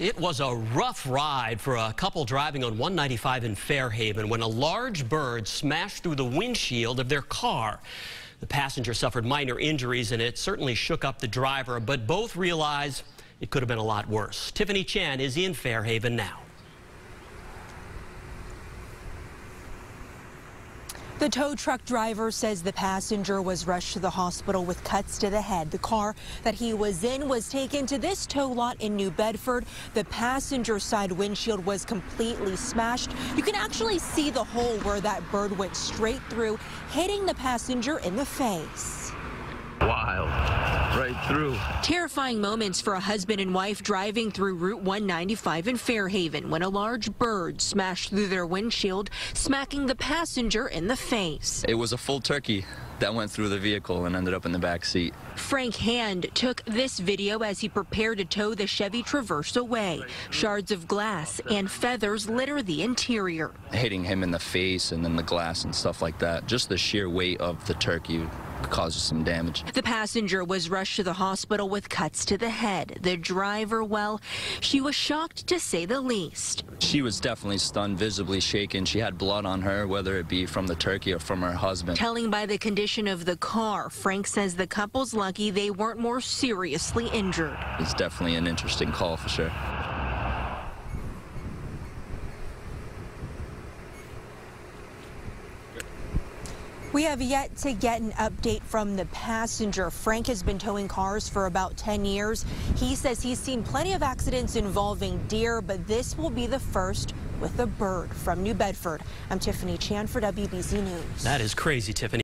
It was a rough ride for a couple driving on 195 in Fairhaven when a large bird smashed through the windshield of their car. The passenger suffered minor injuries and it certainly shook up the driver, but both realize it could have been a lot worse. Tiffany Chan is in Fairhaven now. The tow truck driver says the passenger was rushed to the hospital with cuts to the head. The car that he was in was taken to this tow lot in New Bedford. The passenger side windshield was completely smashed. You can actually see the hole where that bird went straight through, hitting the passenger in the face. Wild right through. Terrifying moments for a husband and wife driving through Route 195 in Fairhaven when a large bird smashed through their windshield, smacking the passenger in the face. It was a full turkey that went through the vehicle and ended up in the back seat. Frank Hand took this video as he prepared to tow the Chevy Traverse away. Shards of glass and feathers litter the interior. Hitting him in the face and then the glass and stuff like that. Just the sheer weight of the turkey causes some damage. The passenger was rushed to the hospital with cuts to the head. The driver, well, she was shocked to say the least. She was definitely stunned, visibly shaken. She had blood on her, whether it be from the turkey or from her husband. Telling by the condition of the car, Frank says the couple's lucky they weren't more seriously injured. It's definitely an interesting call for sure. We have yet to get an update from the passenger. Frank has been towing cars for about 10 years. He says he's seen plenty of accidents involving deer, but this will be the first with a bird from New Bedford. I'm Tiffany Chan for WBZ News. That is crazy, Tiffany.